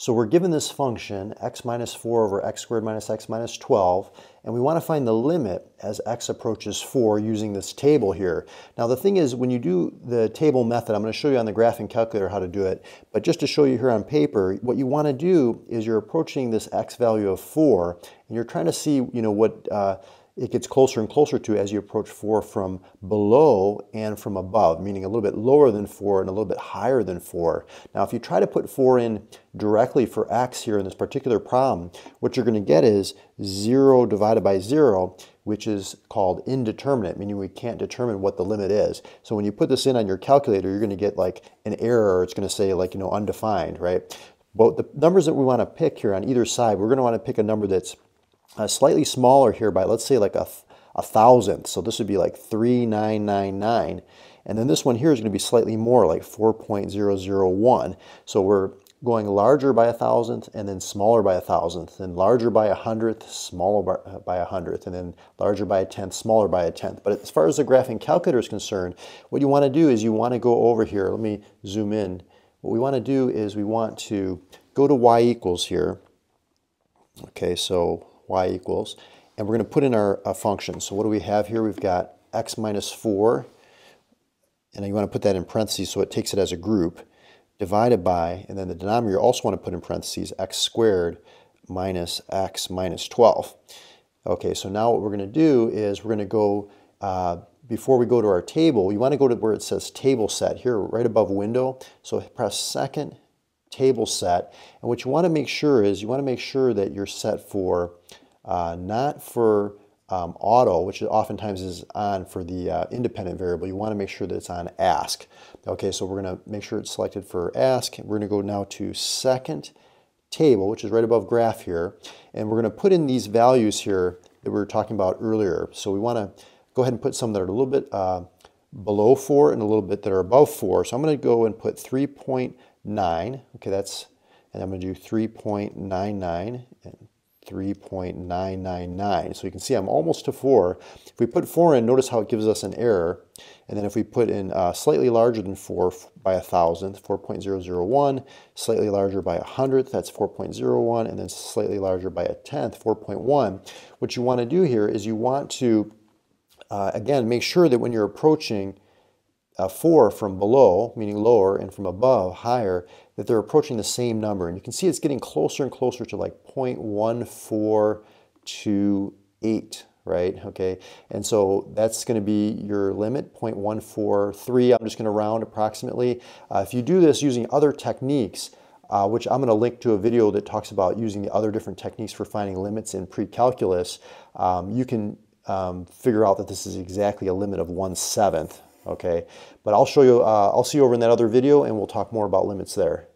So we're given this function, x minus 4 over x squared minus x minus 12, and we want to find the limit as x approaches 4 using this table here. Now the thing is, when you do the table method, I'm going to show you on the graphing calculator how to do it, but just to show you here on paper, what you want to do is you're approaching this x value of 4, and you're trying to see, you know, what... Uh, it gets closer and closer to as you approach 4 from below and from above, meaning a little bit lower than 4 and a little bit higher than 4. Now, if you try to put 4 in directly for x here in this particular problem, what you're going to get is 0 divided by 0, which is called indeterminate, meaning we can't determine what the limit is. So when you put this in on your calculator, you're going to get like an error, it's going to say like, you know, undefined, right? But the numbers that we want to pick here on either side, we're going to want to pick a number that's uh, slightly smaller here by, let's say, like a, a thousandth. So this would be like 3999. And then this one here is going to be slightly more, like 4.001. So we're going larger by a thousandth and then smaller by a thousandth, then larger by a hundredth, smaller by a hundredth, and then larger by a tenth, smaller by a tenth. But as far as the graphing calculator is concerned, what you want to do is you want to go over here. Let me zoom in. What we want to do is we want to go to y equals here. Okay, so y equals, and we're going to put in our uh, function. So what do we have here? We've got x minus 4, and you want to put that in parentheses so it takes it as a group, divided by, and then the denominator you also want to put in parentheses, x squared minus x minus 12. Okay, so now what we're going to do is we're going to go, uh, before we go to our table, you want to go to where it says table set here, right above window. So press second table set. And what you want to make sure is you want to make sure that you're set for uh, not for um, auto, which oftentimes is on for the uh, independent variable. You want to make sure that it's on ask. Okay, so we're going to make sure it's selected for ask. We're going to go now to second table, which is right above graph here. And we're going to put in these values here that we were talking about earlier. So we want to go ahead and put some that are a little bit uh, below 4 and a little bit that are above 4. So I'm going to go and put 3.9. Okay, that's, and I'm going to do 3.99 and 3.999. So you can see I'm almost to 4. If we put 4 in, notice how it gives us an error. And then if we put in uh, slightly larger than 4 by a thousandth, 4.001, slightly larger by a hundredth, that's 4.01, and then slightly larger by a tenth, 4.1. What you want to do here is you want to, uh, again, make sure that when you're approaching uh, 4 from below, meaning lower, and from above, higher, that they're approaching the same number. And you can see it's getting closer and closer to like 0.1428, right? Okay, and so that's going to be your limit, 0.143. I'm just going to round approximately. Uh, if you do this using other techniques, uh, which I'm going to link to a video that talks about using the other different techniques for finding limits in pre-calculus, um, you can um, figure out that this is exactly a limit of 1 seventh, okay? But I'll show you, uh, I'll see you over in that other video and we'll talk more about limits there.